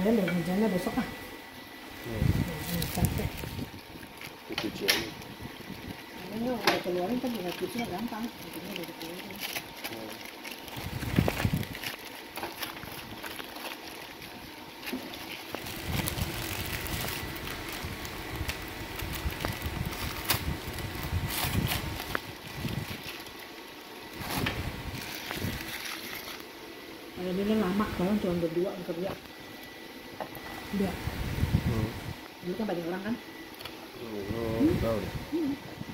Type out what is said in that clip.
Jangan besok ah. Hmm. Hmm, capek. Itu cucian. Ini udah keluarin kan cuci gampang. Udah keluarin. Lama kalau cuma berdua kerja. Dia, Hmm. dulu kan banyak orang kan. Oh, tahu deh. Tapi